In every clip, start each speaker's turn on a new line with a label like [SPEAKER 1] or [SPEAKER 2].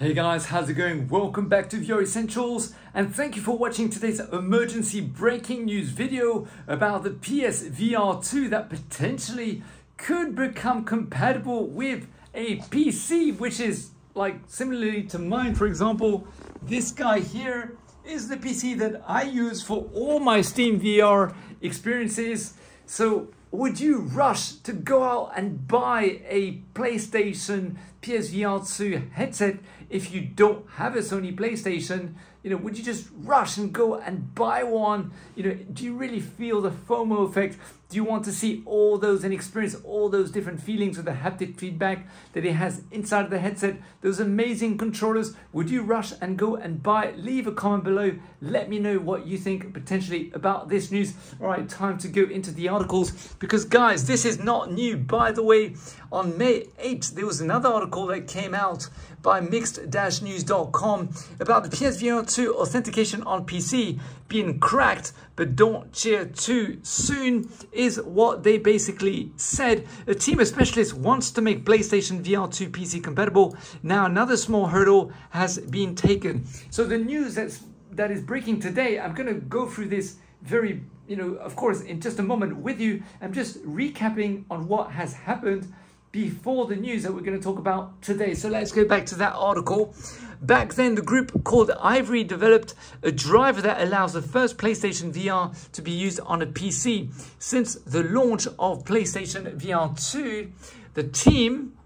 [SPEAKER 1] Hey guys, how's it going? Welcome back to VR Essentials and thank you for watching today's emergency breaking news video about the PSVR 2 that potentially could become compatible with a PC, which is like similarly to mine, for example, this guy here is the PC that I use for all my Steam VR experiences. So would you rush to go out and buy a PlayStation PSVR 2 headset if you don't have a Sony PlayStation? You know, would you just rush and go and buy one? You know, do you really feel the FOMO effect? Do you want to see all those and experience all those different feelings with the haptic feedback that it has inside the headset? Those amazing controllers. Would you rush and go and buy Leave a comment below. Let me know what you think potentially about this news. All right, time to go into the articles because guys, this is not new. By the way, on May 8th, there was another article that came out by mixed-news.com about the PSVR 2 authentication on PC being cracked, but don't cheer too soon is what they basically said. A team of specialists wants to make PlayStation VR 2 PC compatible. Now another small hurdle has been taken. So the news that's that is breaking today, I'm going to go through this very, you know, of course, in just a moment with you. I'm just recapping on what has happened before the news that we're going to talk about today. So let's go back to that article. Back then, the group called iVRy developed a driver that allows the first PlayStation VR to be used on a PC. Since the launch of PlayStation VR 2, the team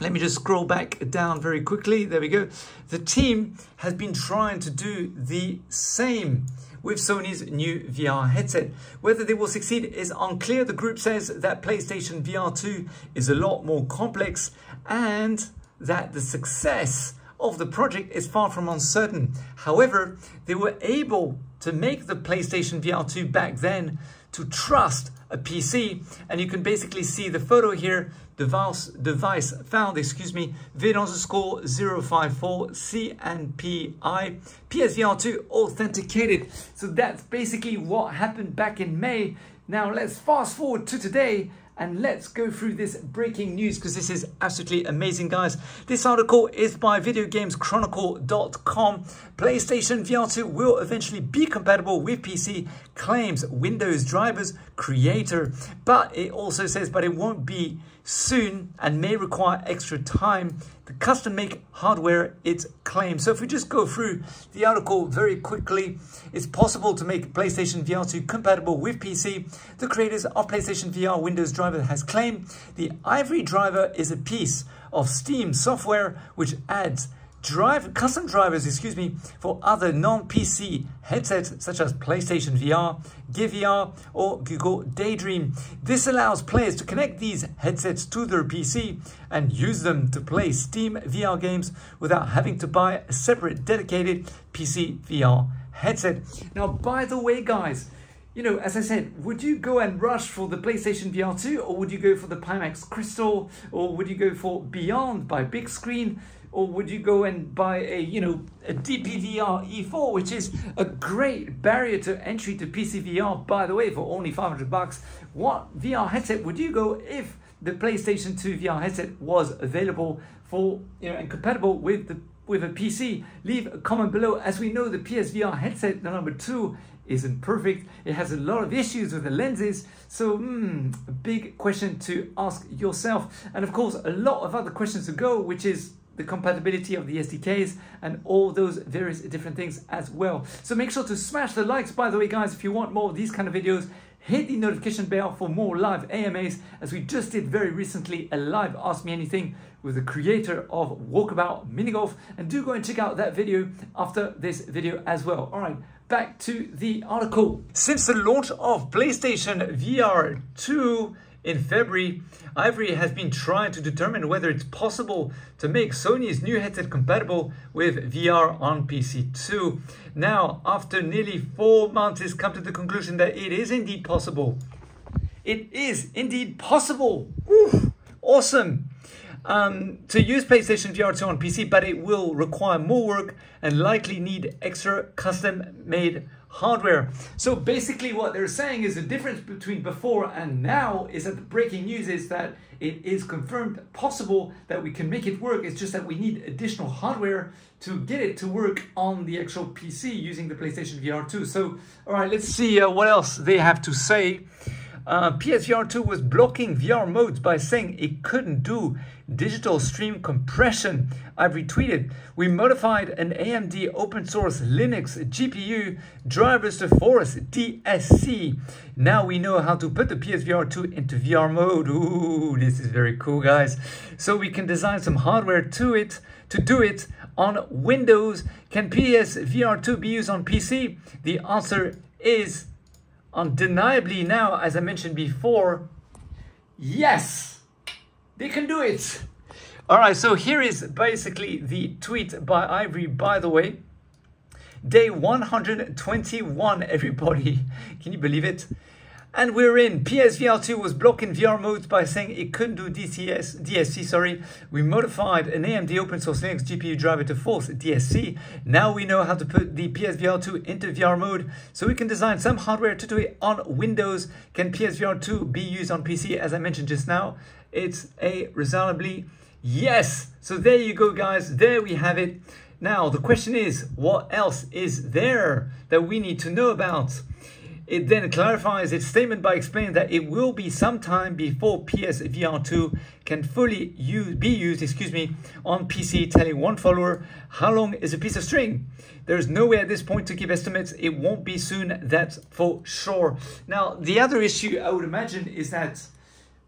[SPEAKER 1] let me just scroll back down very quickly. There we go. The team has been trying to do the same with Sony's new VR headset. Whether they will succeed is unclear. The group says that PlayStation VR 2 is a lot more complex and that the success of the project is far from uncertain. However, they were able to make the PlayStation VR 2 back then to trust a PC and you can basically see the photo here device device found excuse me vid underscore 054 CNPI PSVR2 authenticated. So that's basically what happened back in May. Now let's fast forward to today and let's go through this breaking news because this is absolutely amazing guys. This article is by videogameschronicle.com playstation vr2 will eventually be compatible with pc claims windows drivers creator. But it also says but it won't be soon and may require extra time the custom make hardware it claims. So if we just go through the article very quickly, it's possible to make PlayStation VR 2 compatible with PC. The creators of PlayStation VR Windows driver has claimed the iVRy driver is a piece of Steam software which adds drive custom drivers, excuse me, for other non-PC headsets such as PlayStation VR, Gear VR, or Google Daydream. This allows players to connect these headsets to their PC and use them to play Steam VR games without having to buy a separate dedicated PC VR headset. Now, by the way, guys, you know, as I said, would you go and rush for the PlayStation VR 2 or would you go for the Pimax Crystal or would you go for Beyond by Bigscreen? Or would you go and buy a you know a DPVR E4 which is a great barrier to entry to PCVR by the way for only 500 bucks? What VR headset would you go if the PlayStation 2 VR headset was available for you know and compatible with the with a PC leave a comment below. As we know the PSVR headset the number 2 isn't perfect. It has a lot of issues with the lenses. So hmm, a big question to ask yourself. And of course a lot of other questions to go which is the compatibility of the SDKs and all those various different things as well. So make sure to smash the likes. By the way, guys, if you want more of these kind of videos, hit the notification bell for more live AMAs as we just did very recently a live Ask Me Anything with the creator of Walkabout Mini Golf and do go and check out that video after this video as well. All right, back to the article. Since the launch of PlayStation VR 2, in February, iVRy has been trying to determine whether it's possible to make Sony's new headset compatible with VR on PC too. Now, after nearly four months, it's come to the conclusion that it is indeed possible. It is indeed possible. Woo, awesome. Um, to use PlayStation VR 2 on PC, but it will require more work and likely need extra custom-made hardware. So basically what they're saying is the difference between before and now is that the breaking news is that it is confirmed possible that we can make it work. It's just that we need additional hardware to get it to work on the actual PC using the PlayStation VR 2. So, all right, let's see uh, what else they have to say. Uh, PSVR 2 was blocking VR modes by saying it couldn't do digital stream compression. I've retweeted. We modified an AMD open source Linux GPU drivers to force DSC. Now we know how to put the PSVR 2 into VR mode. Ooh, this is very cool, guys. So we can design some hardware to it to do it on Windows. Can PSVR 2 be used on PC? The answer is undeniably now, as I mentioned before, yes, they can do it. All right, so here is basically the tweet by iVRy, by the way. Day 121, everybody. Can you believe it? And we're in. PSVR2 was blocking VR modes by saying it couldn't do DCS, DSC. Sorry, we modified an AMD open source Linux GPU driver to force DSC. Now we know how to put the PSVR2 into VR mode, so we can design some hardware to do it on Windows. Can PSVR2 be used on PC? As I mentioned just now, it's a resoundingly yes. So there you go, guys. There we have it. Now the question is, what else is there that we need to know about? It then clarifies its statement by explaining that it will be some time before PSVR 2 can fully use, be used excuse me, on PC, telling one follower, how long is a piece of string? There is no way at this point to give estimates. It won't be soon, that's for sure. Now, the other issue I would imagine is that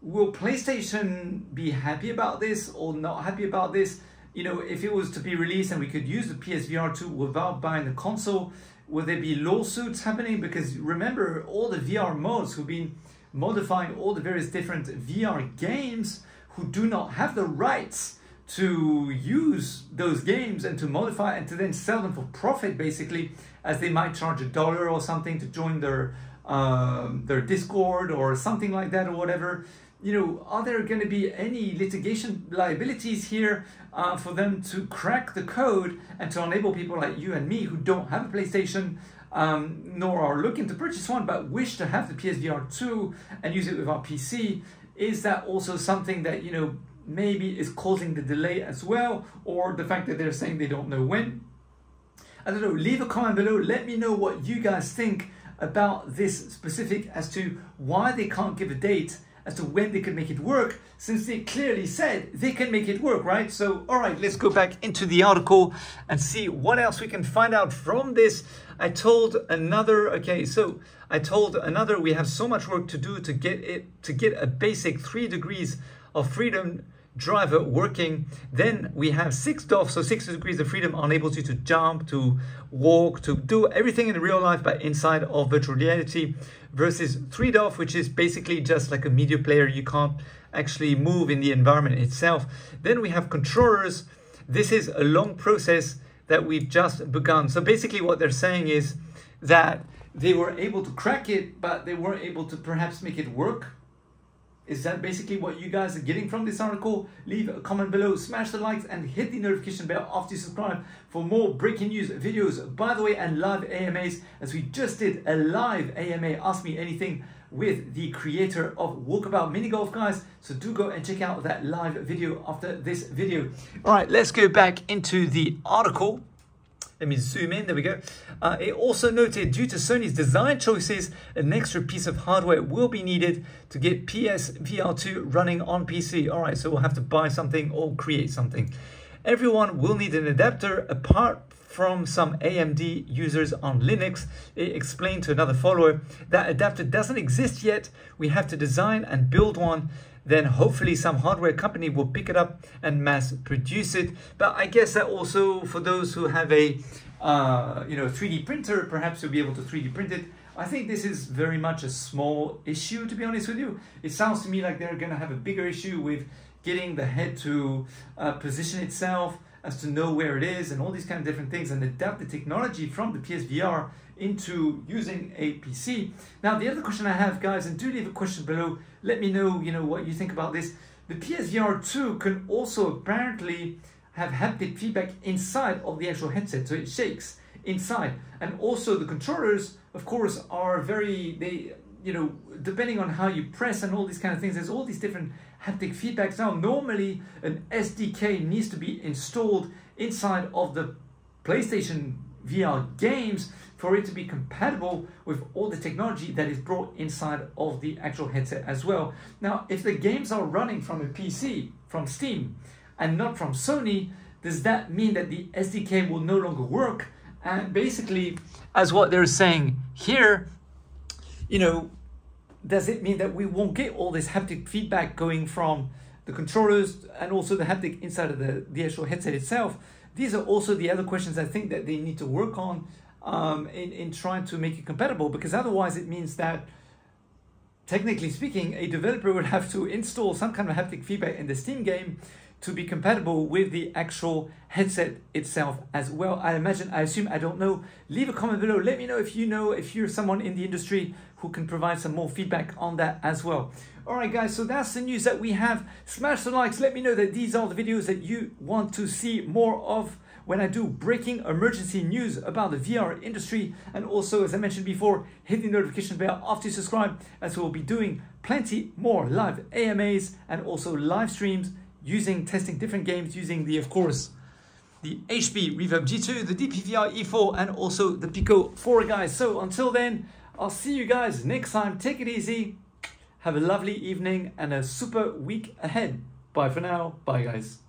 [SPEAKER 1] will PlayStation be happy about this or not happy about this? You know, if it was to be released and we could use the PSVR 2 without buying the console, Will there be lawsuits happening? Because remember, all the VR mods who've been modifying all the various different VR games who do not have the rights to use those games and to modify and to then sell them for profit basically as they might charge a dollar or something to join their um, their discord or something like that or whatever you know, are there going to be any litigation liabilities here uh, for them to crack the code and to enable people like you and me who don't have a PlayStation um, nor are looking to purchase one but wish to have the PSVR 2 and use it with our PC? Is that also something that, you know, maybe is causing the delay as well or the fact that they're saying they don't know when? I don't know, leave a comment below. Let me know what you guys think about this specific as to why they can't give a date as to when they can make it work, since they clearly said they can make it work, right? So, all right, let's go back into the article and see what else we can find out from this. I told another, okay, so I told another we have so much work to do to get it, to get a basic three degrees of freedom driver working. Then we have six DOF, so six degrees of freedom enables you to jump, to walk, to do everything in real life, but inside of virtual reality versus three DOF, which is basically just like a media player. You can't actually move in the environment itself. Then we have controllers. This is a long process that we've just begun. So basically what they're saying is that they were able to crack it, but they weren't able to perhaps make it work is that basically what you guys are getting from this article? Leave a comment below, smash the likes and hit the notification bell after you subscribe for more breaking news videos, by the way, and live AMAs as we just did a live AMA Ask Me Anything with the creator of Walkabout Mini Golf, guys. So do go and check out that live video after this video. All right, let's go back into the article. Let me zoom in, there we go. Uh, it also noted due to Sony's design choices, an extra piece of hardware will be needed to get PS VR2 running on PC. All right, so we'll have to buy something or create something. Everyone will need an adapter apart from some AMD users on Linux. It explained to another follower that adapter doesn't exist yet. We have to design and build one then hopefully some hardware company will pick it up and mass produce it. But I guess that also for those who have a uh, you know 3D printer, perhaps you'll be able to 3D print it. I think this is very much a small issue, to be honest with you. It sounds to me like they're going to have a bigger issue with getting the head to uh, position itself as to know where it is and all these kind of different things and adapt the technology from the PSVR into using a PC. Now, the other question I have, guys, and do leave a question below. Let me know, you know, what you think about this. The PSVR 2 can also apparently have haptic feedback inside of the actual headset, so it shakes inside. And also the controllers, of course, are very, they, you know, depending on how you press and all these kind of things, there's all these different haptic feedback. Now, normally an SDK needs to be installed inside of the PlayStation VR games for it to be compatible with all the technology that is brought inside of the actual headset as well. Now, if the games are running from a PC, from Steam, and not from Sony, does that mean that the SDK will no longer work? And basically, as what they're saying here, you know, does it mean that we won't get all this haptic feedback going from the controllers and also the haptic inside of the, the actual headset itself? These are also the other questions I think that they need to work on um, in, in trying to make it compatible because otherwise it means that technically speaking, a developer would have to install some kind of haptic feedback in the Steam game to be compatible with the actual headset itself as well. I imagine, I assume, I don't know. Leave a comment below. Let me know if you know, if you're someone in the industry who can provide some more feedback on that as well. All right, guys, so that's the news that we have. Smash the likes. Let me know that these are the videos that you want to see more of when I do breaking emergency news about the VR industry. And also, as I mentioned before, hit the notification bell after you subscribe, as we'll be doing plenty more live AMAs and also live streams using testing different games using the, of course, the HP Reverb G2, the DPVR E4, and also the Pico 4, guys. So until then, I'll see you guys next time. Take it easy. Have a lovely evening and a super week ahead. Bye for now. Bye, guys.